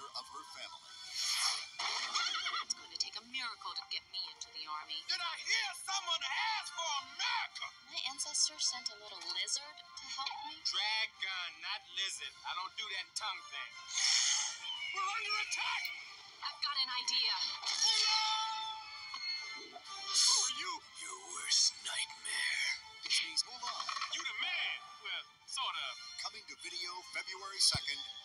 murder of her family. It's going to take a miracle to get me into the army. Did I hear someone ask for America? My ancestor sent a little lizard to help me. Dragon, not lizard. I don't do that tongue thing. We're under attack! I've got an idea. Who are you? Your worst nightmare. Please move on. You the man! Well, sort of. Coming to video February 2nd.